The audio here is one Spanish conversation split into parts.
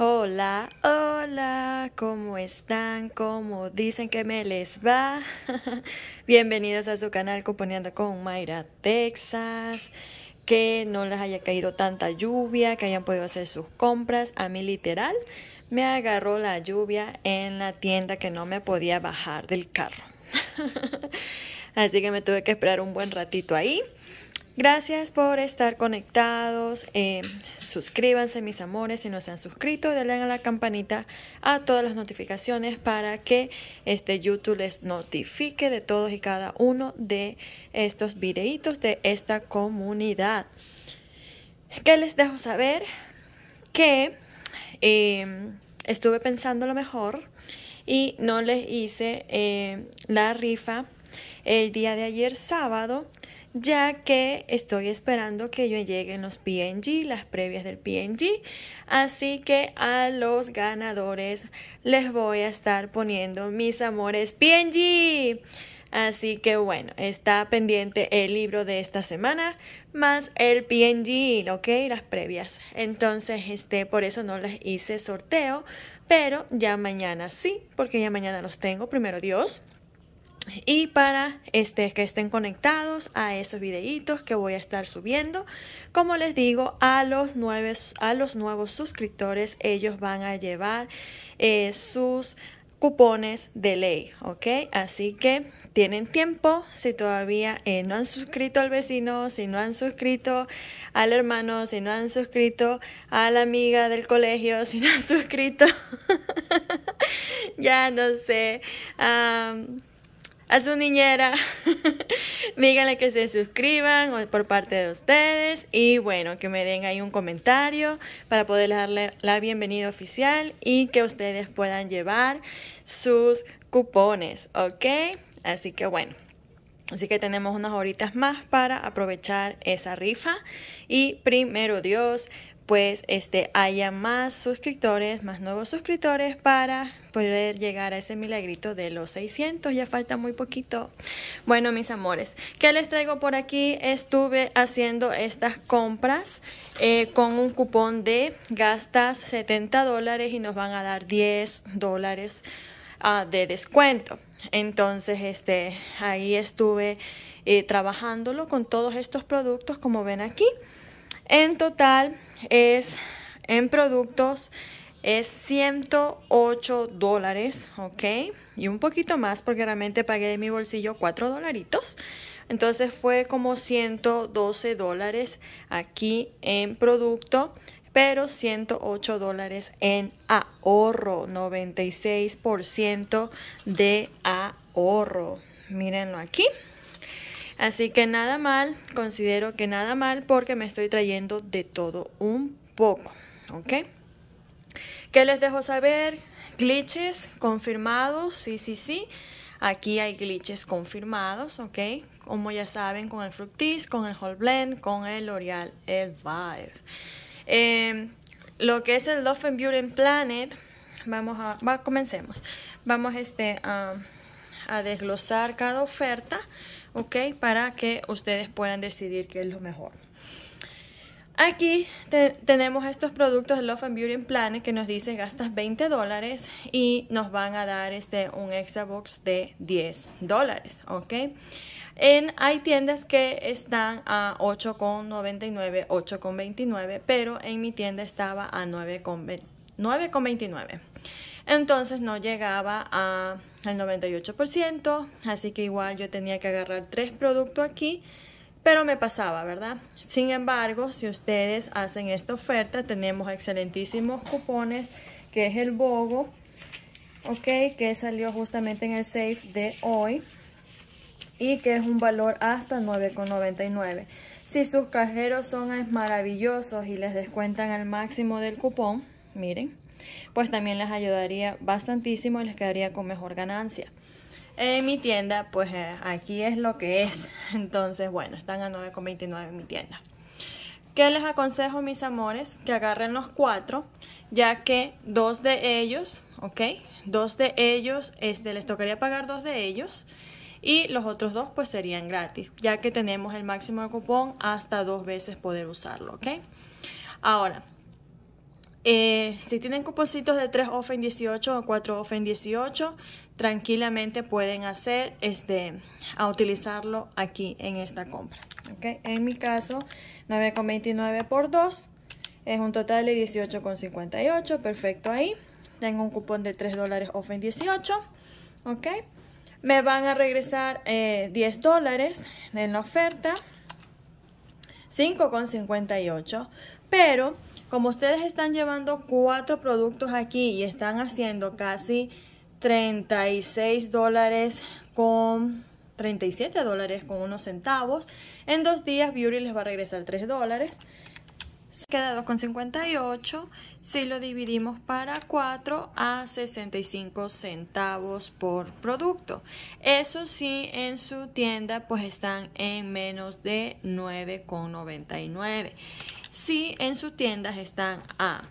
Hola, hola, ¿cómo están? ¿Cómo dicen que me les va? Bienvenidos a su canal Cuponeando con Mayra Texas. Que no les haya caído tanta lluvia, que hayan podido hacer sus compras. A mí literal me agarró la lluvia en la tienda que no me podía bajar del carro. Así que me tuve que esperar un buen ratito ahí. Gracias por estar conectados. Eh, suscríbanse, mis amores, si no se han suscrito. Denle a la campanita a todas las notificaciones para que este YouTube les notifique de todos y cada uno de estos videitos de esta comunidad. ¿Qué les dejo saber? Que em, estuve pensando lo mejor y no les hice eh, la rifa el día de ayer sábado ya que estoy esperando que yo lleguen los PNG, las previas del PNG. Así que a los ganadores les voy a estar poniendo mis amores PNG. Así que bueno, está pendiente el libro de esta semana más el PNG, ¿ok? Las previas. Entonces, este, por eso no les hice sorteo, pero ya mañana sí, porque ya mañana los tengo, primero Dios y para este, que estén conectados a esos videitos que voy a estar subiendo. Como les digo, a los, a los nuevos suscriptores ellos van a llevar eh, sus cupones de ley, ¿ok? Así que tienen tiempo, si todavía eh, no han suscrito al vecino, si no han suscrito al hermano, si no han suscrito a la amiga del colegio, si no han suscrito, ya no sé a su niñera. Díganle que se suscriban por parte de ustedes y bueno, que me den ahí un comentario para poder darle la bienvenida oficial y que ustedes puedan llevar sus cupones, ¿ok? Así que bueno. Así que tenemos unas horitas más para aprovechar esa rifa. Y primero Dios, pues este, haya más suscriptores, más nuevos suscriptores para poder llegar a ese milagrito de los 600. Ya falta muy poquito. Bueno, mis amores, ¿qué les traigo por aquí? Estuve haciendo estas compras eh, con un cupón de gastas 70 dólares y nos van a dar 10 dólares ah, de descuento. Entonces, este, ahí estuve eh, trabajándolo con todos estos productos, como ven aquí. En total es en productos es 108 dólares, ¿ok? Y un poquito más porque realmente pagué de mi bolsillo 4 dolaritos. Entonces fue como 112 dólares aquí en producto, pero 108 dólares en ahorro, 96% de ahorro. Mírenlo aquí. Así que nada mal, considero que nada mal porque me estoy trayendo de todo un poco, ¿ok? ¿Qué les dejo saber? Glitches confirmados, sí, sí, sí. Aquí hay glitches confirmados, ¿ok? Como ya saben, con el Fructis, con el Whole Blend, con el L'Oreal El Vibe. Em, lo que es el Love and Beauty Planet, vamos a, va, comencemos. Vamos este, a, a desglosar cada oferta. ¿Ok? Para que ustedes puedan decidir qué es lo mejor. Aquí tenemos estos productos de Love and Beauty Planet que nos dice gastas 20 dólares y nos van a dar este, un extra box de 10 dólares, ¿ok? En, hay tiendas que están a 8,99, 8,29, pero en mi tienda estaba a 9,29 entonces no llegaba al 98%, así que igual yo tenía que agarrar tres productos aquí, pero me pasaba, ¿verdad? Sin embargo, si ustedes hacen esta oferta, tenemos excelentísimos cupones, que es el BOGO, ok, que salió justamente en el safe de hoy y que es un valor hasta 9,99. Si sus cajeros son maravillosos y les descuentan al máximo del cupón, miren, pues también les ayudaría bastantísimo y les quedaría con mejor ganancia. En mi tienda, pues eh, aquí es lo que es. Entonces, bueno, están a 9,29 en mi tienda. ¿Qué les aconsejo, mis amores? Que agarren los cuatro, ya que dos de ellos, ¿ok? Dos de ellos, este, les tocaría pagar dos de ellos y los otros dos pues serían gratis, ya que tenemos el máximo de cupón hasta dos veces poder usarlo, ¿ok? Ahora, Eh, si tienen cuponcitos de 3 off en 18 o 4 off en 18, tranquilamente pueden hacer este, a utilizarlo aquí en esta compra. ¿okay? En mi caso, 9,29 por 2 es un total de 18,58. Perfecto ahí. Tengo un cupón de 3 dólares off en 18. ¿ok? Me van a regresar 10 eh, dólares en la oferta. 5,58. Pero como ustedes están llevando cuatro productos aquí y están haciendo casi 36 dólares con 37 dólares con unos centavos, en dos días Beauty les va a regresar 3 dólares. Queda 2,58 si lo dividimos para 4 a 65 centavos por producto. Eso sí, en su tienda pues están en menos de 9,99. Si en sus tiendas están a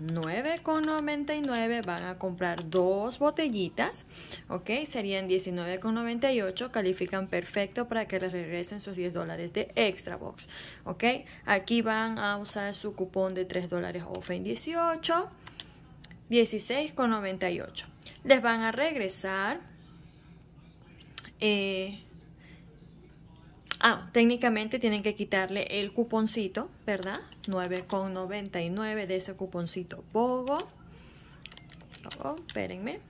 9,99 van a comprar dos botellitas, ok, serían 19,98, califican perfecto para que les regresen sus 10 dólares de extra box, ok, aquí van a usar su cupón de 3 dólares off en 18, 16,98, les van a regresar eh, Ah, técnicamente tienen que quitarle el cuponcito, ¿verdad? 9,99 de ese cuponcito Bogo. Oh, espérenme.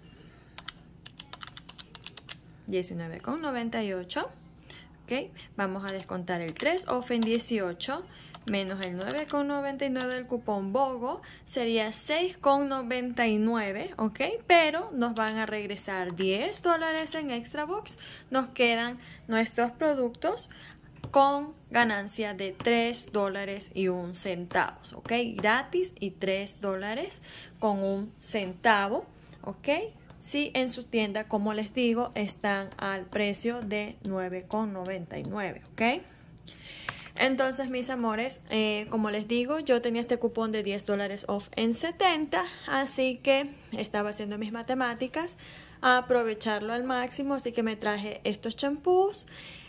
19,98. Ok, vamos a descontar el 3 off en 18 menos el 9,99 del cupón BOGO sería 6,99, ¿ok? Pero nos van a regresar 10 dólares en Extra Box. Nos quedan nuestros productos con ganancia de 3 dólares y un centavo, ¿ok? Gratis y 3 dólares con un centavo, ¿ok? Si en su tienda, como les digo, están al precio de 9,99, ¿ok? Entonces, mis amores, eh, como les digo, yo tenía este cupón de 10 dólares off en 70, así que estaba haciendo mis matemáticas a aprovecharlo al máximo, así que me traje estos champús,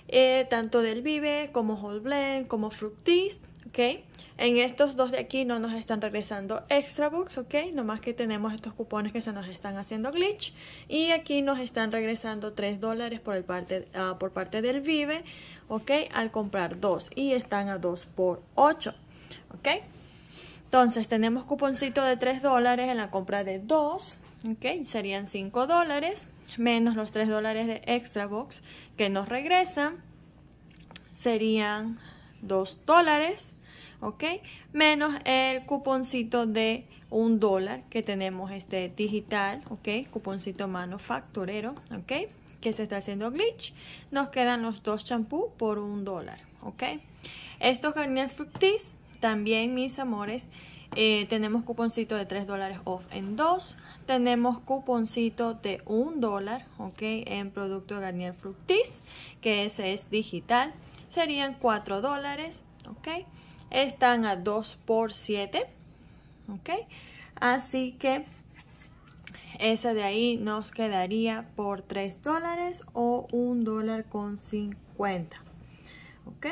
eh, tanto del Vive como Whole Blend, como Fructis, ¿ok? En estos dos de aquí no nos están regresando extra box, ¿ok? Nomás que tenemos estos cupones que se nos están haciendo glitch. Y aquí nos están regresando 3 dólares por, parte, uh, por parte del Vive, ¿ok? Al comprar dos y están a 2 por 8, ¿ok? Entonces tenemos cuponcito de 3 dólares en la compra de 2, ¿ok? Serían 5 dólares menos los 3 dólares de extra box que nos regresan. Serían 2 dólares ¿ok? Menos el cuponcito de un dólar que tenemos este digital, ¿ok? Cuponcito manufacturero, ¿ok? Que se está haciendo glitch. Nos quedan los dos champú por un dólar, ¿ok? Estos Garnier Fructis, también mis amores, eh, tenemos cuponcito de 3 dólares off en 2. Tenemos cuponcito de 1 dólar, ¿ok? En producto Garnier Fructis, que ese es digital. Serían 4 dólares, ¿ok? Están a 2 por 7 ok así que esa de ahí nos quedaría por 3 dólares o 1 dólar con 50 ok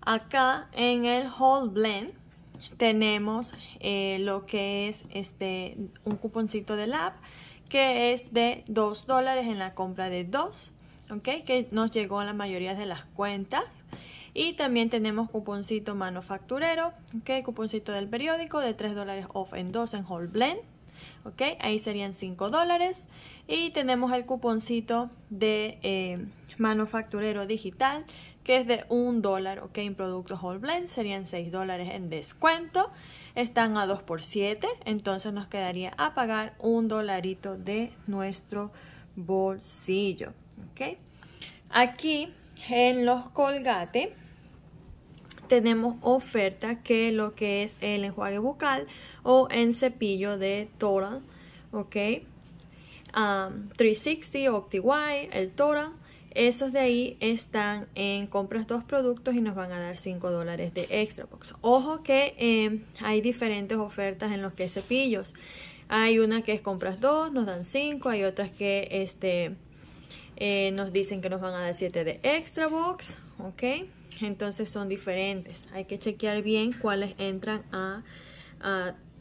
acá en el whole blend tenemos eh, lo que es este un cuponcito de lab que es de 2 dólares en la compra de 2 ok que nos llegó a la mayoría de las cuentas y también tenemos cuponcito manufacturero, ok, cuponcito del periódico de 3 dólares off en 2 en Whole Blend. Ok, ahí serían 5 dólares. Y tenemos el cuponcito de eh, manufacturero digital que es de 1 dólar, ok, en productos Whole Blend serían 6 dólares en descuento. Están a 2 por 7, entonces nos quedaría a pagar un dolarito de nuestro bolsillo, ok. Aquí en los Colgate tenemos oferta que lo que es el enjuague bucal o en cepillo de Total, ok. 360 um, o el Total. Esos de ahí están en compras dos productos y nos van a dar 5 dólares de extra box. Ojo que em, hay diferentes ofertas en los que cepillos. Hay una que es compras dos, nos dan 5. Hay otras que este, eh, nos dicen que nos van a dar 7 de extra box. Ok entonces son diferentes. Hay que chequear bien cuáles entran a,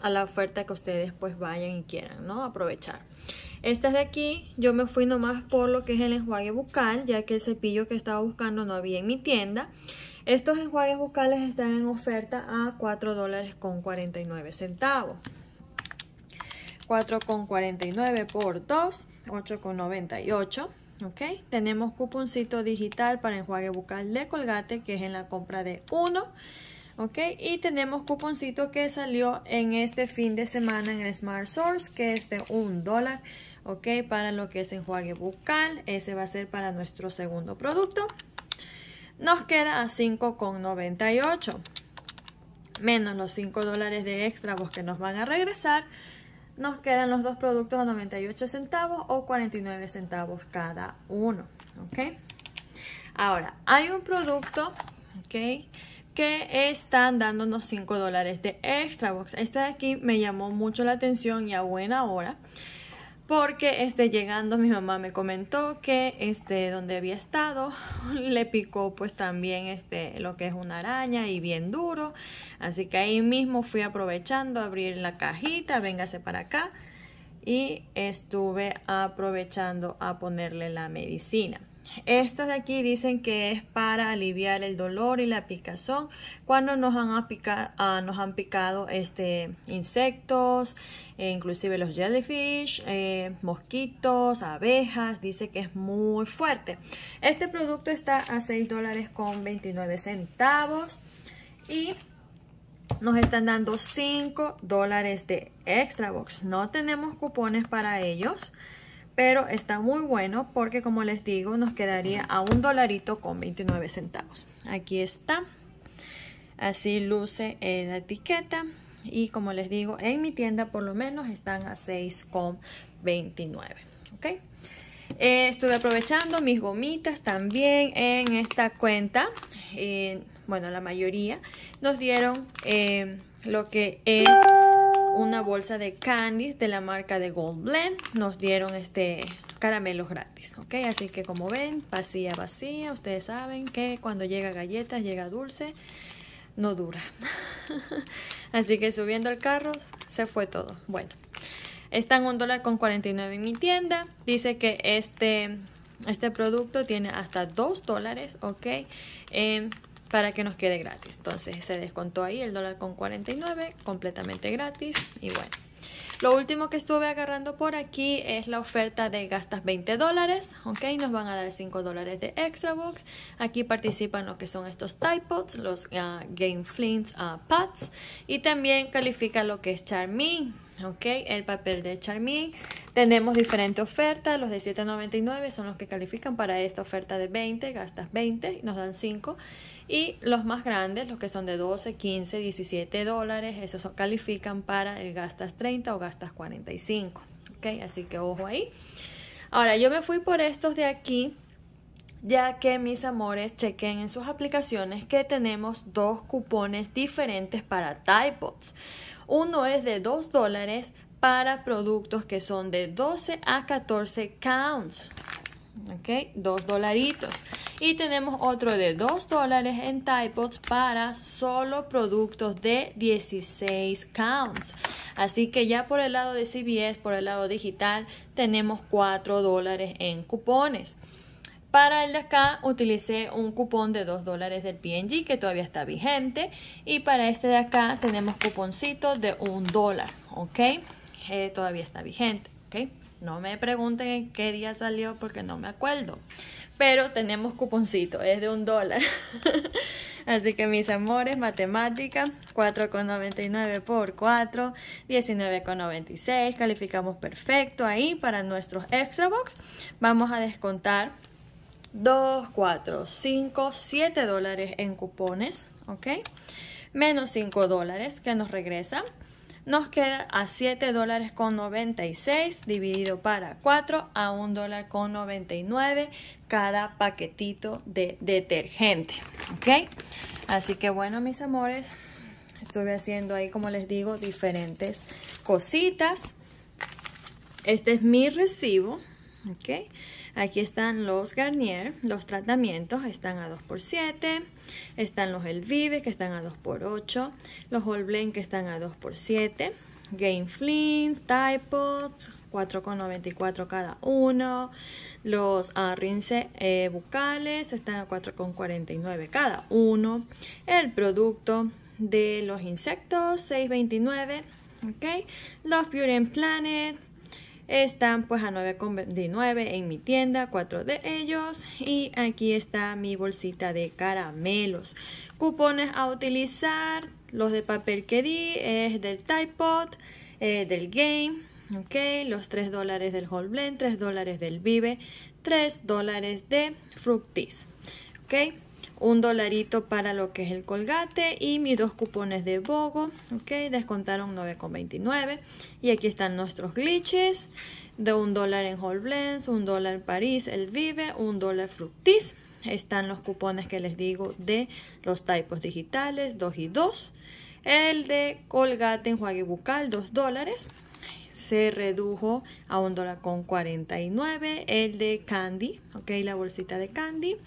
la oferta que ustedes pues vayan y quieran, ¿no? Aprovechar. Estas de aquí, yo me fui nomás por lo que es el enjuague bucal, ya que el cepillo que estaba buscando no había en mi tienda. Estos enjuagues bucales están en oferta a 4 dólares con 49 centavos. 4,49 por 2, 8,98. ¿Ok? Tenemos cuponcito digital para enjuague bucal de Colgate, que es en la compra de 1. ¿Ok? Y tenemos cuponcito que salió en este fin de semana en el Smart Source, que es de 1 dólar. ¿Ok? Para lo que es enjuague bucal. Ese va a ser para nuestro segundo producto. Nos queda a 5,98. Menos los 5 dólares de extra que nos van a regresar nos quedan los dos productos a 98 centavos o 49 centavos cada uno. ¿ok? Ahora, hay un producto ¿ok? que están dándonos 5 dólares de extra box. Este de aquí me llamó mucho la atención y a buena hora porque este, llegando mi mamá me comentó que este, donde había estado le picó pues también este, lo que es una araña y bien duro. Así que ahí mismo fui aprovechando a abrir la cajita, véngase para acá y estuve aprovechando a ponerle la medicina. Estos de aquí dicen que es para aliviar el dolor y la picazón cuando nos han, ah, nos han picado este, insectos, e inclusive los jellyfish, eh, mosquitos, abejas. Dice que es muy fuerte. Este producto está a 6 dólares con 29 centavos y nos están dando 5 dólares de extra box. No tenemos cupones para ellos pero está muy bueno porque como les digo nos quedaría a un dolarito con 29 centavos. Aquí está. Así luce la etiqueta. Y como les digo en mi tienda por lo menos están a 6,29 ok eh, estuve aprovechando mis gomitas también en esta cuenta. Eh, bueno la mayoría nos dieron eh, lo que es una bolsa de candies de la marca de Gold Blend. Nos dieron este caramelos gratis, ¿ok? Así que como ven, vacía, vacía. Ustedes saben que cuando llega galletas, llega dulce, no dura. Así que subiendo el carro, se fue todo. Bueno, están un dólar con 49 en mi tienda. Dice que este, este producto tiene hasta 2 dólares, ¿ok? Para que nos quede gratis. Entonces se descontó ahí el dólar con 49, completamente gratis y bueno. Lo último que estuve agarrando por aquí es la oferta de gastas 20 dólares, ok, nos van a dar 5 dólares de extra box. Aquí participan lo que son estos Pods, los uh, Game Flints uh, Pads y también califica lo que es Charmin, ok, el papel de Charmin. Tenemos diferentes ofertas, los de 7.99 son los que califican para esta oferta de 20, gastas 20, nos dan 5 y los más grandes, los que son de 12, 15, 17 dólares, esos califican para el gastas 30 o gastas 45. ¿Ok? Así que ojo ahí. Ahora, yo me fui por estos de aquí, ya que mis amores chequen en sus aplicaciones que tenemos dos cupones diferentes para Typods. Uno es de 2 dólares para productos que son de 12 a 14 counts. ¿Ok? 2 dolaritos. Y tenemos otro de 2 dólares en Typods para solo productos de 16 counts. Así que ya por el lado de CBS, por el lado digital, tenemos 4 dólares en cupones. Para el de acá utilicé un cupón de 2 dólares del PNG que todavía está vigente. Y para este de acá tenemos cuponcito de 1 dólar, ¿ok? Eh, todavía está vigente, ¿ok? No me pregunten qué día salió porque no me acuerdo pero tenemos cuponcito, es de un dólar. Así que mis amores, matemática, 4,99 por 4, 19,96, calificamos perfecto ahí para nuestros extra box. Vamos a descontar 2, 4, 5, 7 dólares en cupones, ¿ok? Menos 5 dólares que nos regresan nos queda a 7 dólares con 96 dividido para 4 a 1 dólar con 99 cada paquetito de detergente ok así que bueno mis amores estuve haciendo ahí como les digo diferentes cositas. Este es mi recibo ok Aquí están los Garnier, los tratamientos están a 2x7. Están los Elvive que están a 2x8. Los All Blend que están a 2x7. Game Flint, Typods, 4,94 cada uno. Los uh, rinse eh, bucales están a 4,49 cada uno. El producto de los insectos, 6,29. Okay. Los Beauty Planet están pues a 9,29 en mi tienda, cuatro de ellos. Y aquí está mi bolsita de caramelos. Cupones a utilizar. Los de papel que di es del Typod, eh, del Game. Ok, los 3 dólares del Whole Blend, 3 dólares del Vive, 3 dólares de Fructis. Ok, un dolarito para lo que es el colgate y mis dos cupones de Bogo, ok, descontaron 9,29 y aquí están nuestros glitches de un dólar en Whole Blends, un dólar París, el Vive, un dólar Fructis, están los cupones que les digo de los typos digitales, 2 y 2, el de colgate enjuague bucal, 2 dólares, se redujo a un dólar con 49, el de candy, ok, la bolsita de candy,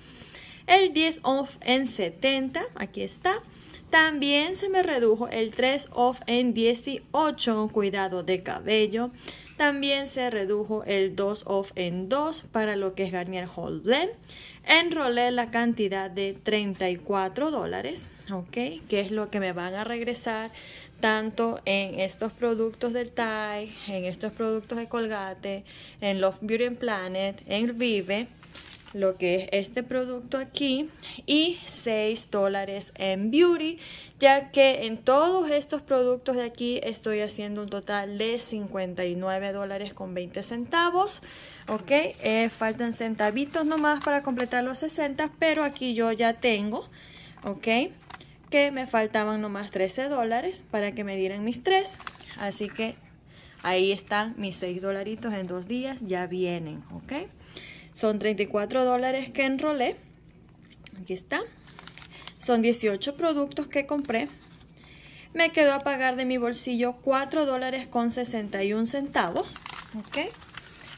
el 10 off en 70, aquí está. También se me redujo el 3 off en 18, cuidado de cabello. También se redujo el 2 off en 2 para lo que es Garnier Whole Blend. Enrolé la cantidad de 34 dólares, ¿ok? Que es lo que me van a regresar tanto en estos productos del Thai, en estos productos de Colgate, en Love Beauty Planet, en Vive lo que es este producto aquí y 6 dólares en beauty ya que en todos estos productos de aquí estoy haciendo un total de 59 dólares con 20 centavos ok. Eh, faltan centavitos nomás para completar los 60 pero aquí yo ya tengo ok que me faltaban nomás 13 dólares para que me dieran mis 3 así que ahí están mis 6 dolaritos en dos días ya vienen ok son 34 dólares que enrolé. Aquí está. Son 18 productos que compré. Me quedó a pagar de mi bolsillo 4 dólares con 61 centavos. ¿Ok?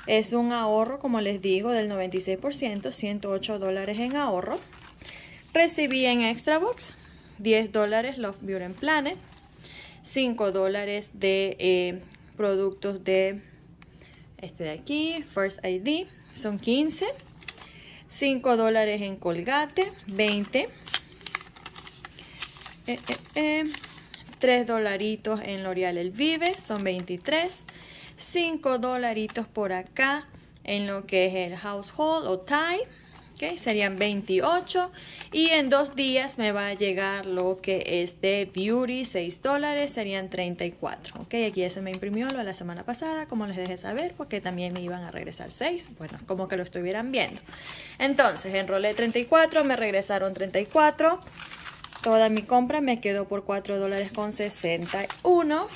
Es un ahorro, como les digo, del 96%, 108 dólares en ahorro. Recibí en Extra Box 10 dólares Love Beauty Planet, 5 dólares de eh, productos de este de aquí, First ID, son 15. 5 dólares en Colgate, 20. 3 eh, eh, eh. dolaritos en L'Oreal El Vive, son 23. 5 dolaritos por acá en lo que es el Household o Thai, Serían 28 y en dos días me va a llegar lo que es de Beauty, 6 dólares, serían 34. Ok, aquí ya se me imprimió lo de la semana pasada, como les dejé saber, porque también me iban a regresar 6. Bueno, como que lo estuvieran viendo. Entonces, enrolé 34, me regresaron 34. Toda mi compra me quedó por 4 dólares con 61.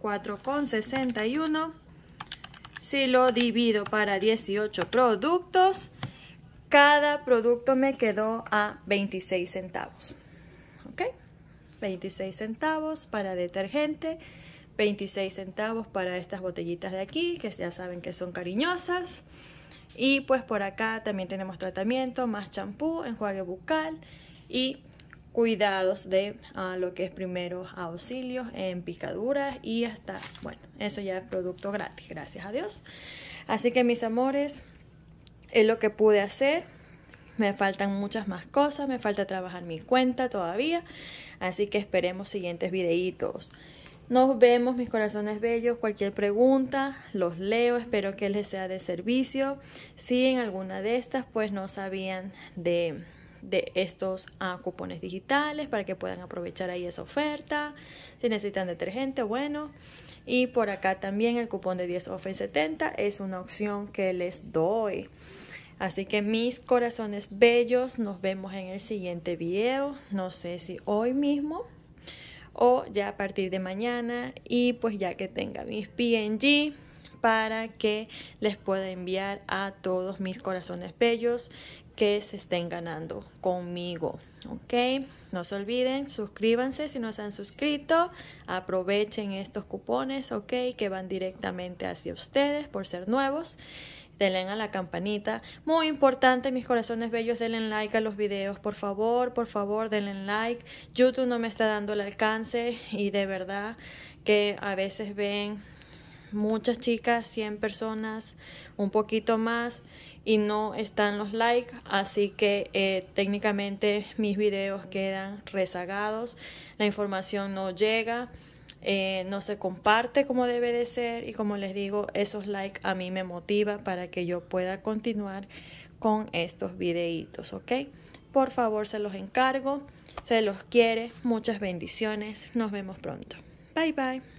4 con 61. Si lo divido para 18 productos cada producto me quedó a 26 centavos. ¿Ok? 26 centavos para detergente, 26 centavos para estas botellitas de aquí, que ya saben que son cariñosas. Y pues por acá también tenemos tratamiento, más champú, enjuague bucal y cuidados de ah, lo que es primero auxilios en picaduras y hasta, bueno, eso ya es producto gratis, gracias a Dios. Así que mis amores, es lo que pude hacer. Me faltan muchas más cosas, me falta trabajar mi cuenta todavía, así que esperemos siguientes videitos. Nos vemos, mis corazones bellos. Cualquier pregunta, los leo. Espero que les sea de servicio. Si en alguna de estas, pues no sabían de, de estos ah, cupones digitales para que puedan aprovechar ahí esa oferta. Si necesitan detergente, bueno. Y por acá también el cupón de 10 off en 70 es una opción que les doy. Así que mis corazones bellos, nos vemos en el siguiente video. No sé si hoy mismo o ya a partir de mañana. Y pues ya que tenga mis PNG para que les pueda enviar a todos mis corazones bellos que se estén ganando conmigo. Ok, no se olviden, suscríbanse si no se han suscrito, aprovechen estos cupones, ok, que van directamente hacia ustedes por ser nuevos. Denle a la campanita. Muy importante, mis corazones bellos, denle like a los videos, por favor, por favor, denle like. YouTube no me está dando el alcance y de verdad que a veces ven muchas chicas, 100 personas, un poquito más y no están los likes, así que eh, técnicamente mis videos quedan rezagados, la información no llega. Eh, no se comparte como debe de ser y como les digo, esos likes a mí me motiva para que yo pueda continuar con estos videitos, ¿ok? Por favor, se los encargo, se los quiere, muchas bendiciones, nos vemos pronto. Bye bye.